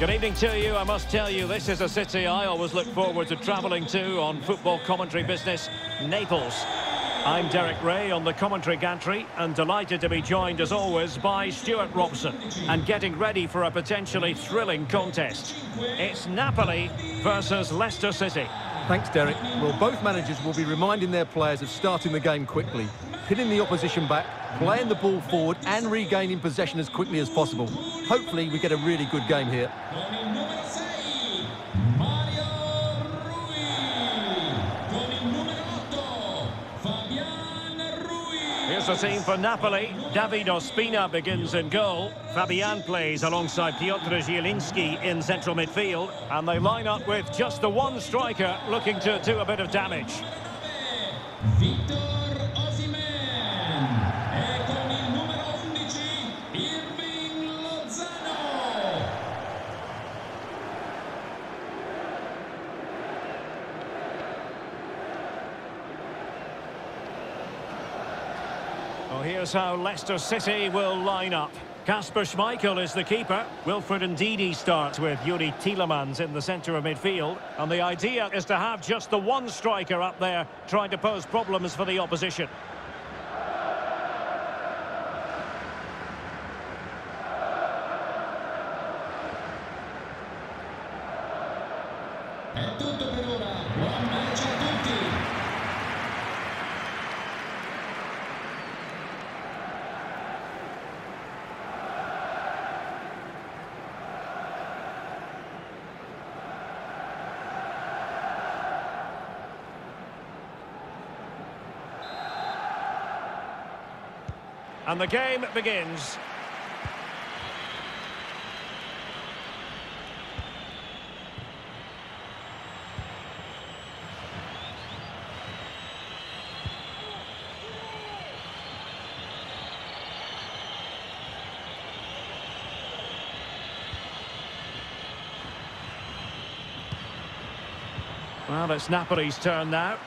Good evening to you. I must tell you, this is a city I always look forward to travelling to on football commentary business, Naples. I'm Derek Ray on the commentary gantry and delighted to be joined as always by Stuart Robson and getting ready for a potentially thrilling contest. It's Napoli versus Leicester City. Thanks, Derek. Well, both managers will be reminding their players of starting the game quickly, pinning the opposition back, playing the ball forward and regaining possession as quickly as possible. Hopefully, we get a really good game here. Here's the team for Napoli. David Ospina begins in goal. Fabian plays alongside Piotr Zielinski in central midfield. And they line up with just the one striker looking to do a bit of damage. Victor here's how Leicester City will line up. Kasper Schmeichel is the keeper. Wilfred Ndidi starts with Yuri Tielemans in the centre of midfield. And the idea is to have just the one striker up there trying to pose problems for the opposition. And the game begins. Well, it's Napoli's turn now.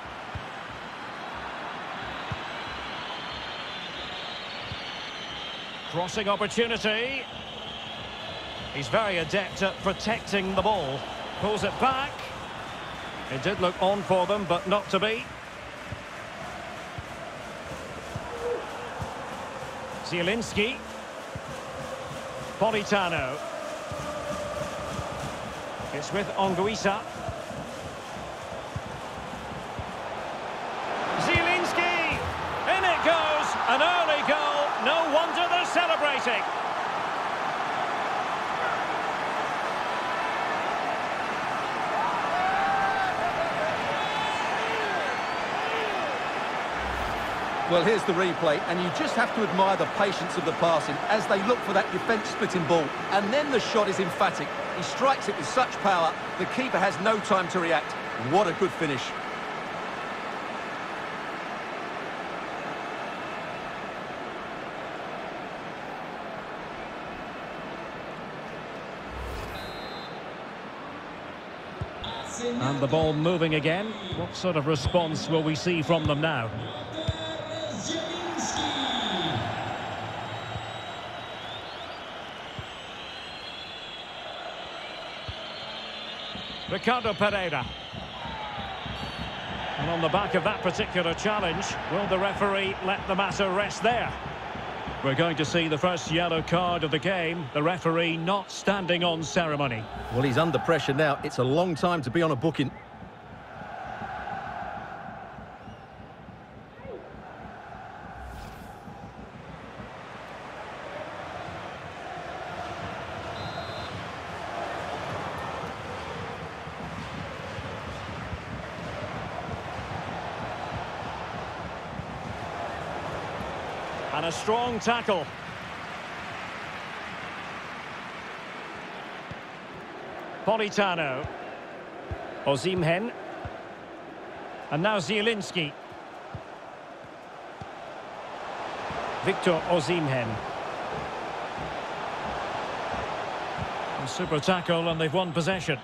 Crossing opportunity. He's very adept at protecting the ball. Pulls it back. It did look on for them, but not to be. Zielinski. Politano. It's with Anguissa. Celebrating. Well, here's the replay, and you just have to admire the patience of the passing as they look for that defence-splitting ball. And then the shot is emphatic. He strikes it with such power, the keeper has no time to react. What a good finish. And the ball moving again. What sort of response will we see from them now? Ricardo Pereira. And on the back of that particular challenge, will the referee let the matter rest there? We're going to see the first yellow card of the game. The referee not standing on ceremony. Well, he's under pressure now. It's a long time to be on a booking. Strong tackle. Politano. Osimhen. And now Zielinski. Victor Osimhen. A super tackle and they've won possession.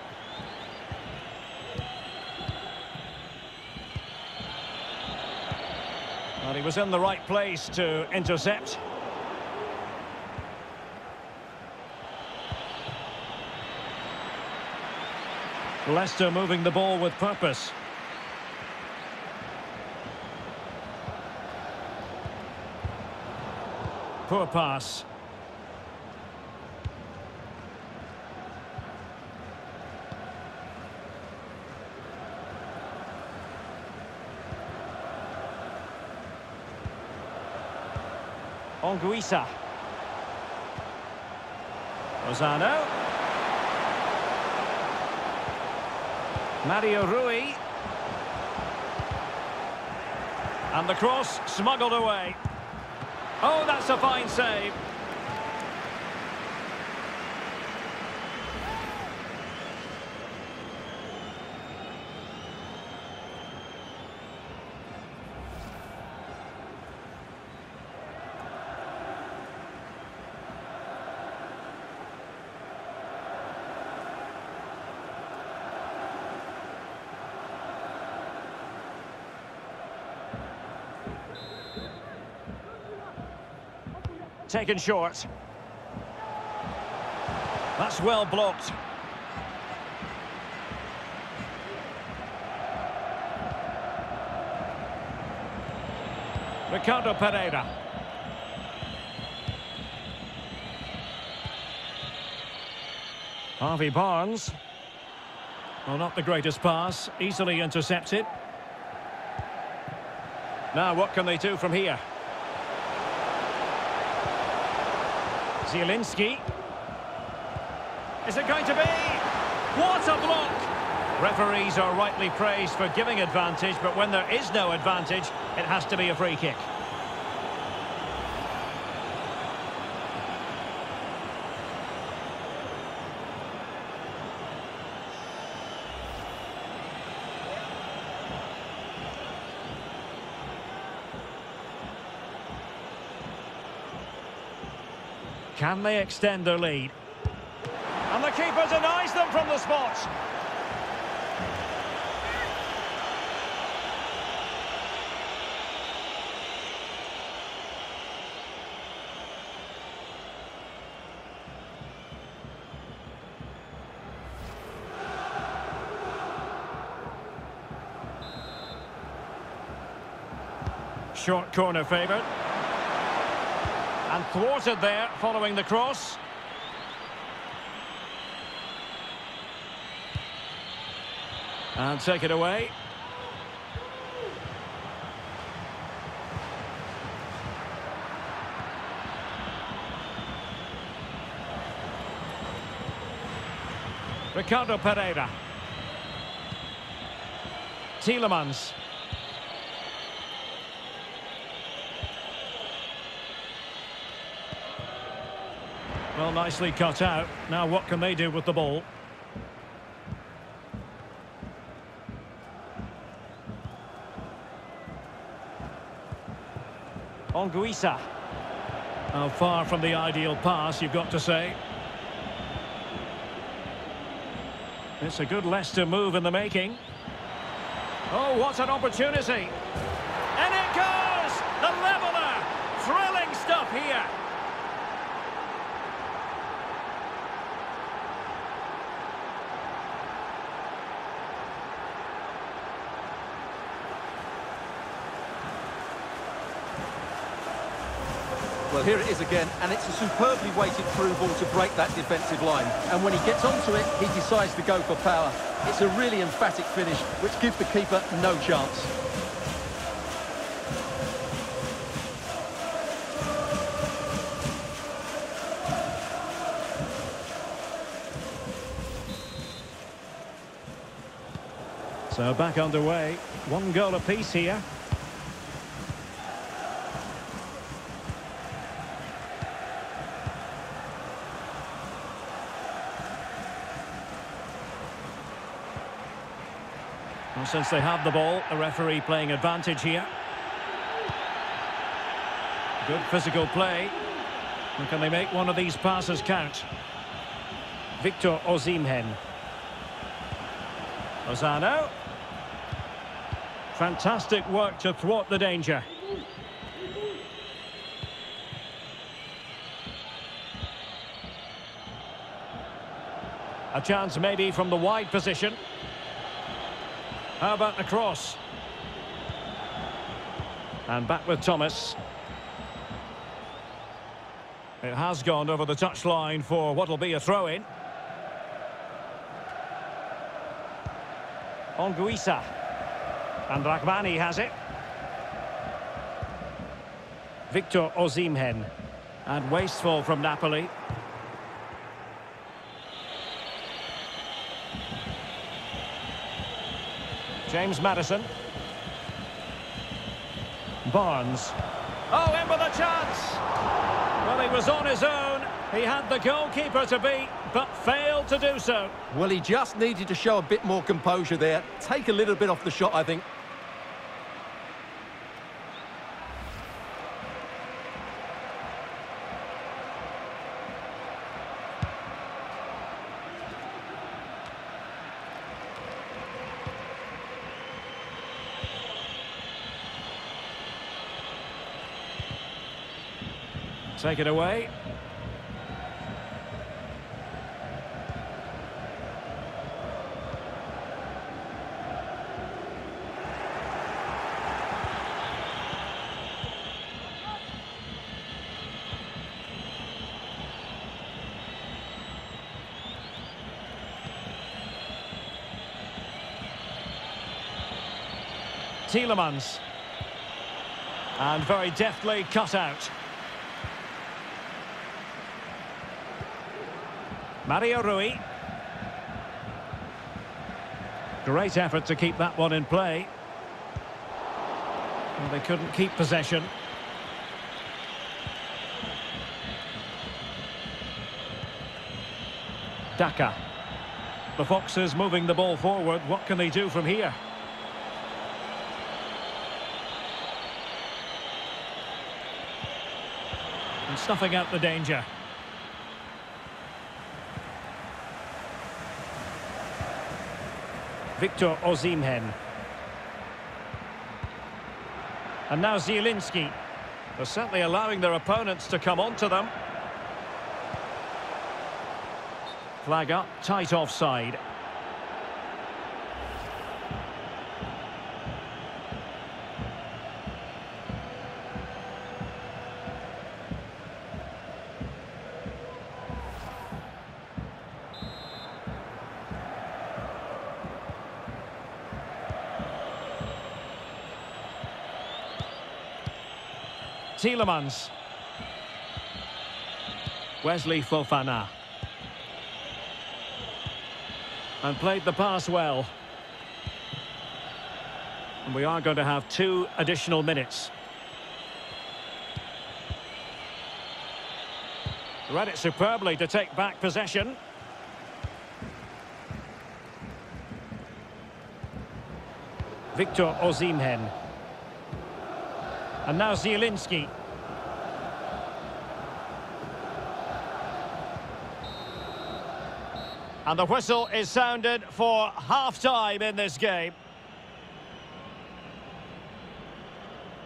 He was in the right place to intercept. Leicester moving the ball with purpose. Poor pass. Anguissa. Lozano. Mario Rui. And the cross smuggled away. Oh, that's a fine save. Taken short. That's well blocked. Ricardo Pereira. Harvey Barnes. Well, not the greatest pass. Easily intercepted. Now, what can they do from here? Zielinski. Is it going to be? What a block! Referees are rightly praised for giving advantage, but when there is no advantage, it has to be a free kick. Can they extend their lead? And the keeper denies them from the spot. Short corner favoured. And thwarted there following the cross. And take it away. Ricardo Pereira. Tielemans. Well, nicely cut out. Now what can they do with the ball? Anguissa. How far from the ideal pass, you've got to say. It's a good Leicester move in the making. Oh, what an opportunity. And it goes! The leveller! Thrilling stuff here. Well, here it is again, and it's a superbly weighted through ball to break that defensive line. And when he gets onto it, he decides to go for power. It's a really emphatic finish, which gives the keeper no chance. So back underway. One goal apiece here. Since they have the ball, the referee playing advantage here. Good physical play. And can they make one of these passes count? Victor Osimhen. Lozano. Fantastic work to thwart the danger. A chance maybe from the wide position. How about the cross? And back with Thomas. It has gone over the touchline for what will be a throw-in. Anguissa. And Rahmani has it. Victor Osimhen. And wasteful from Napoli. James Maddison. Barnes. Oh, in with a chance! Well, he was on his own. He had the goalkeeper to beat, but failed to do so. Well, he just needed to show a bit more composure there. Take a little bit off the shot, I think. Take it away. Tielemans. And very deftly cut out. Mario Rui. Great effort to keep that one in play. Well, they couldn't keep possession. Daka. The Foxes moving the ball forward. What can they do from here? And snuffing out the danger. Victor Osimhen. And now Zielinski. They're certainly allowing their opponents to come onto them. Flag up, tight offside. Tielemans. Wesley Fofana. And played the pass well. And we are going to have two additional minutes. Read it superbly to take back possession. Victor Osimhen. And now Zielinski. And the whistle is sounded for half-time in this game.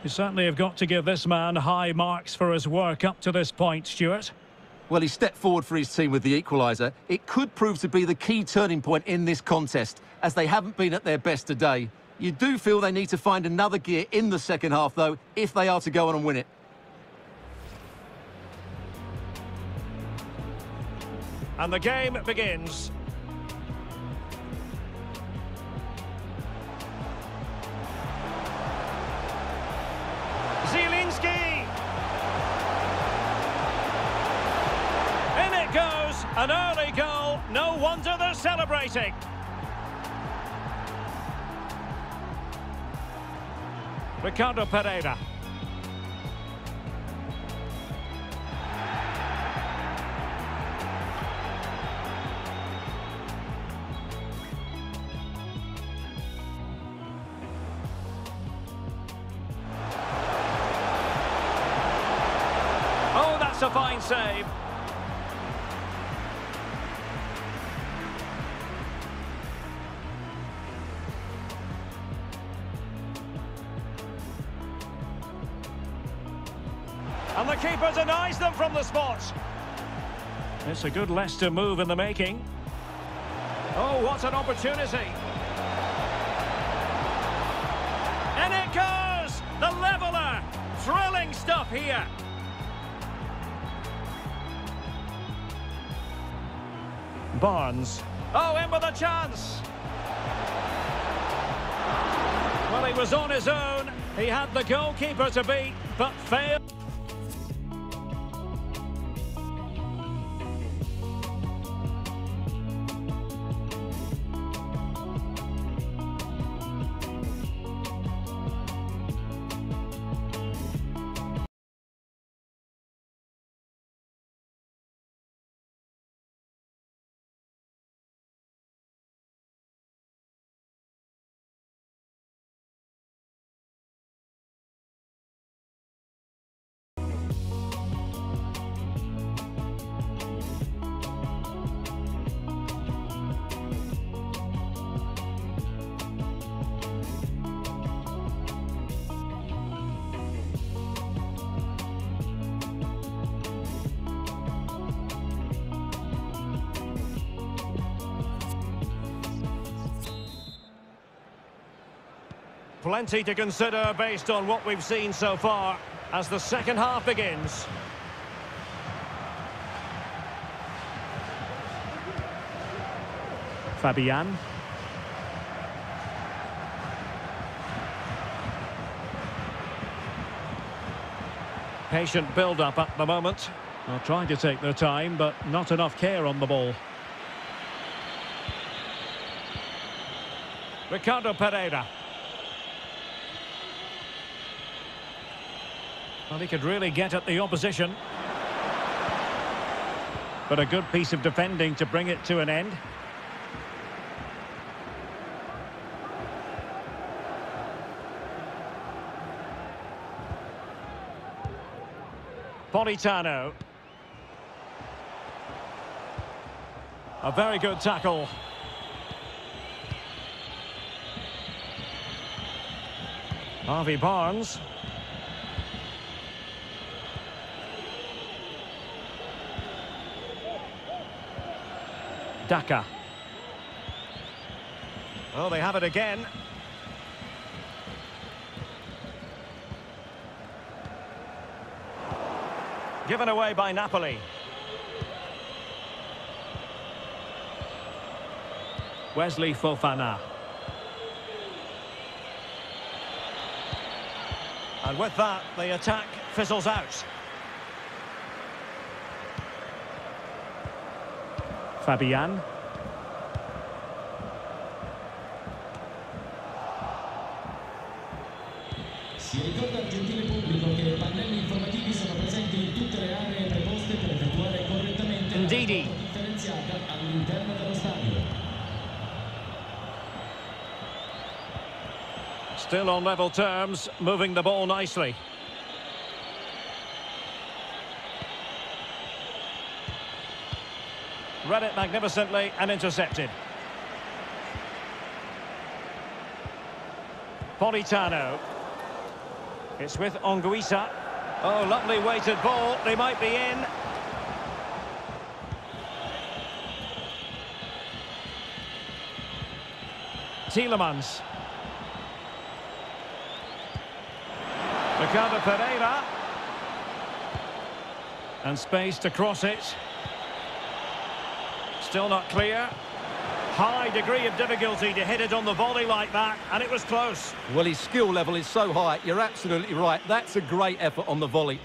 You certainly have got to give this man high marks for his work up to this point, Stuart. Well, he stepped forward for his team with the equaliser. It could prove to be the key turning point in this contest, as they haven't been at their best today. You do feel they need to find another gear in the second half, though, if they are to go on and win it. And the game begins. Zielinski! In it goes, an early goal. No wonder they're celebrating. Ricardo Pereira. A good Leicester move in the making. Oh, what an opportunity. And it goes! The leveller! Thrilling stuff here. Barnes. Oh, in with a chance. Well, he was on his own. He had the goalkeeper to beat, but failed. Plenty to consider based on what we've seen so far as the second half begins. Fabian. Patient build-up at the moment. They're trying to take their time, but not enough care on the ball. Ricardo Pereira. Well, he could really get at the opposition. But a good piece of defending to bring it to an end. Politano. A very good tackle. Harvey Barnes. Daka. Oh, they have it again. Given away by Napoli. Wesley Fofana. And with that, the attack fizzles out. Fabian. Si ricorda al gentile pubblico che pannelli informativi sono presenti in tutte le aree preposte per effettuare correttamente Ndidi. raccolta differenziata all'interno dello stadio. Still on level terms, moving the ball nicely. Read it magnificently and intercepted. Politano. It's with Anguissa. Oh, lovely weighted ball. They might be in. Tielemans. Ricardo Pereira. And space to cross it. Still not clear. High degree of difficulty to hit it on the volley like that, and it was close. Well, his skill level is so high. You're absolutely right. That's a great effort on the volley.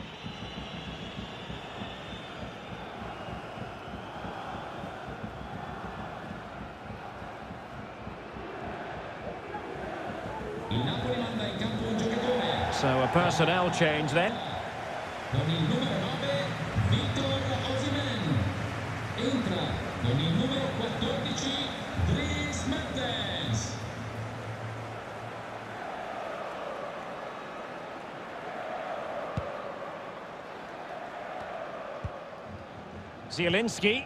Il Napoli manda in campo un giocatore So a personnel change then. Zielinski.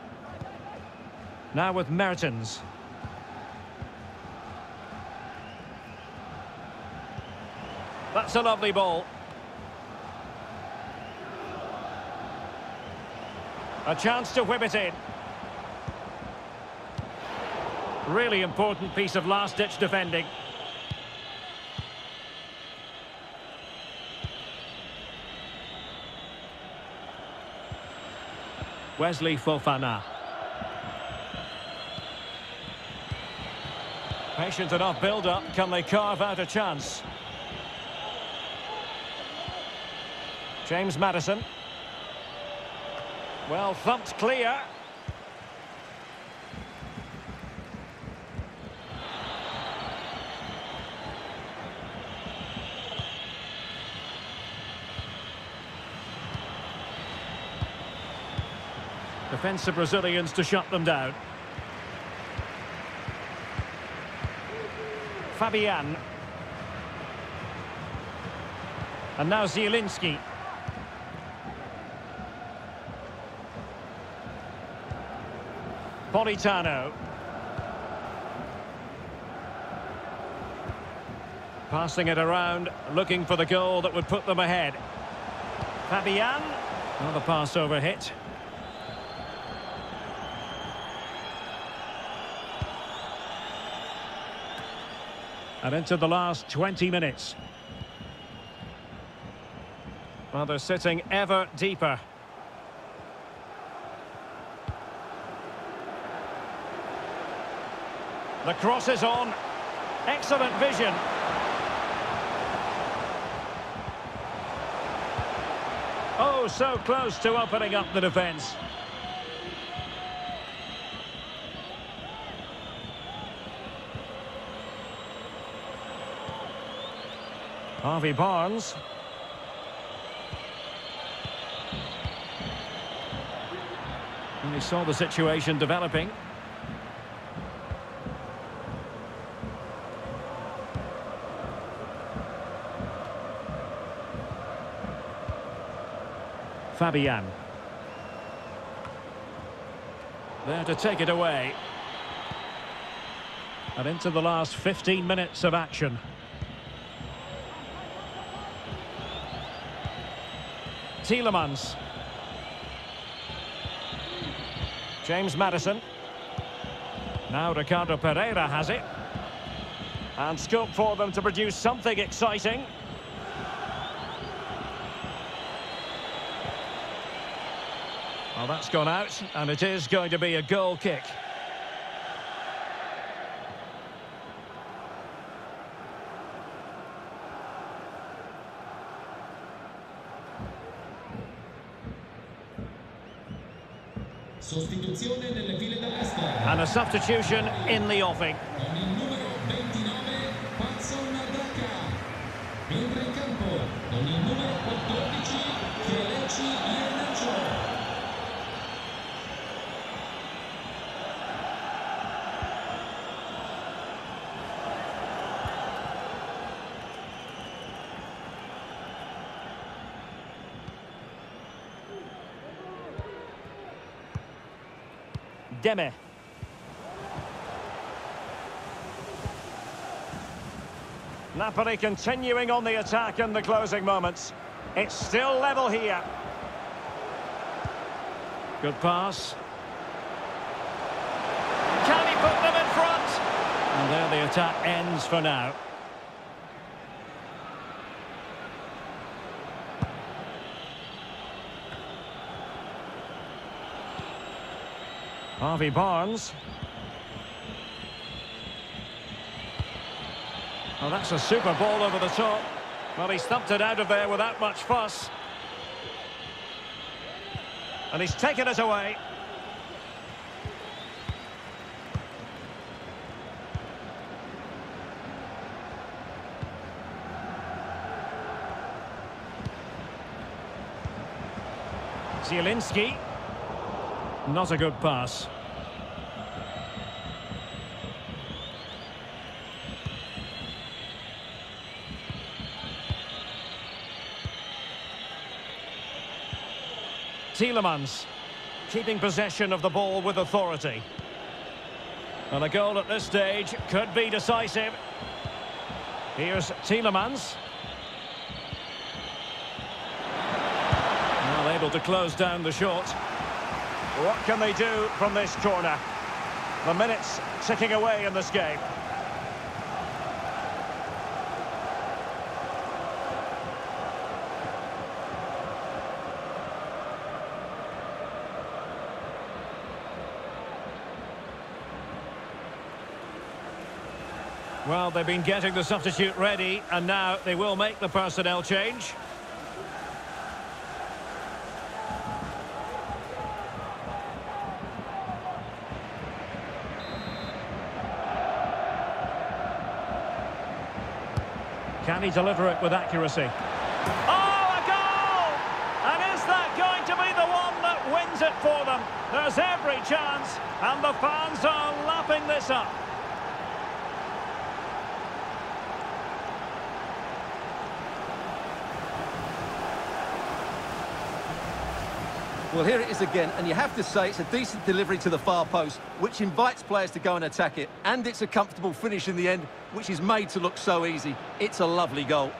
Now with Mertens. That's a lovely ball. A chance to whip it in. Really important piece of last-ditch defending. Wesley Fofana. Patient enough build-up. Can they carve out a chance? James Maddison. Well thumped clear. Defensive Brazilians to shut them down. Fabian. And now Zielinski. Politano. Passing it around, looking for the goal that would put them ahead. Fabian. Another pass over hit. And into the last 20 minutes. Well, they're sitting ever deeper. The cross is on. Excellent vision. Oh, so close to opening up the defence. Harvey Barnes. And he saw the situation developing. Fabian. There to take it away. And into the last 15 minutes of action. Tielemans. James Maddison. Now Ricardo Pereira has it. And scope for them to produce something exciting. Well, that's gone out, and it is going to be a goal kick. And a substitution in the offing. Demme. Napoli continuing on the attack in the closing moments. It's still level here. Good pass. Can he put them in front? And there the attack ends for now. Harvey Barnes. Well, that's a super ball over the top. Well, he stumped it out of there without much fuss. And he's taken it away. Zielinski. Not a good pass. Tielemans keeping possession of the ball with authority. And a goal at this stage could be decisive. Here's Tielemans. Well, able to close down the shot. What can they do from this corner? The minutes ticking away in this game. Well, they've been getting the substitute ready, and now they will make the personnel change. Can he deliver it with accuracy? Oh, a goal! And is that going to be the one that wins it for them? There's every chance, and the fans are lapping this up. Well, here it is again, and you have to say it's a decent delivery to the far post, which invites players to go and attack it. And it's a comfortable finish in the end, which is made to look so easy. It's a lovely goal.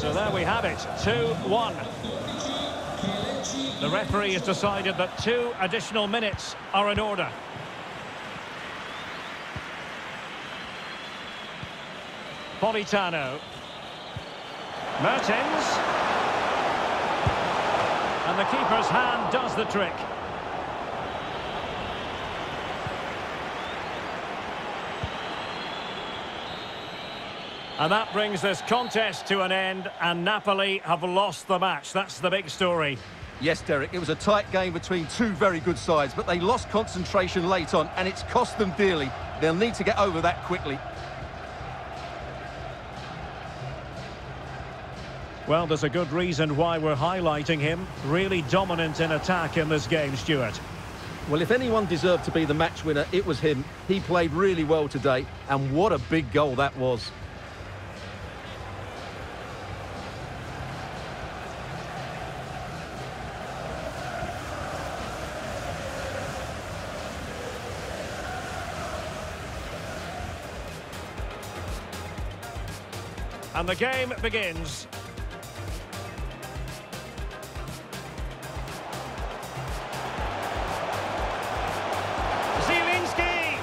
So there we have it, 2-1. The referee has decided that two additional minutes are in order. Politano. Mertens. And the keeper's hand does the trick. And that brings this contest to an end, and Napoli have lost the match. That's the big story. Yes, Derek, it was a tight game between two very good sides, but they lost concentration late on, and it's cost them dearly. They'll need to get over that quickly. Well, there's a good reason why we're highlighting him. Really dominant in attack in this game, Stuart. Well, if anyone deserved to be the match winner, it was him. He played really well today, and what a big goal that was. And the game begins. Zielinski!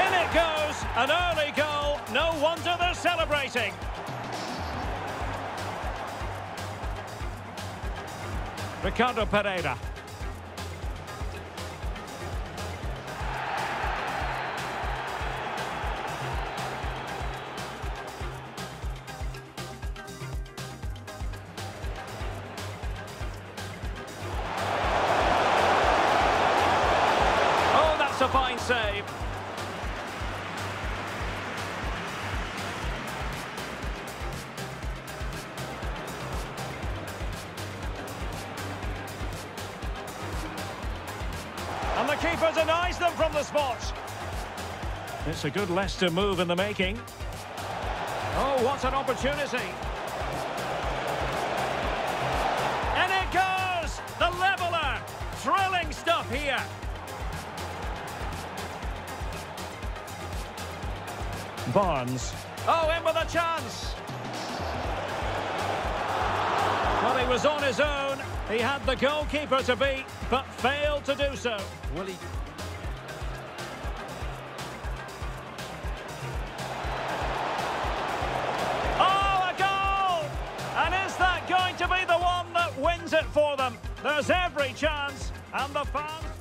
In it goes, an early goal. No wonder they're celebrating. Ricardo Pereira. Fine save. And the keeper denies them from the spot. It's a good Leicester move in the making. Oh, what an opportunity. And it goes! The leveller! Thrilling stuff here. Barnes. Oh, in with a chance. Well, he was on his own. He had the goalkeeper to beat, but failed to do so. Well, he... Oh, a goal! And is that going to be the one that wins it for them? There's every chance, and the fans...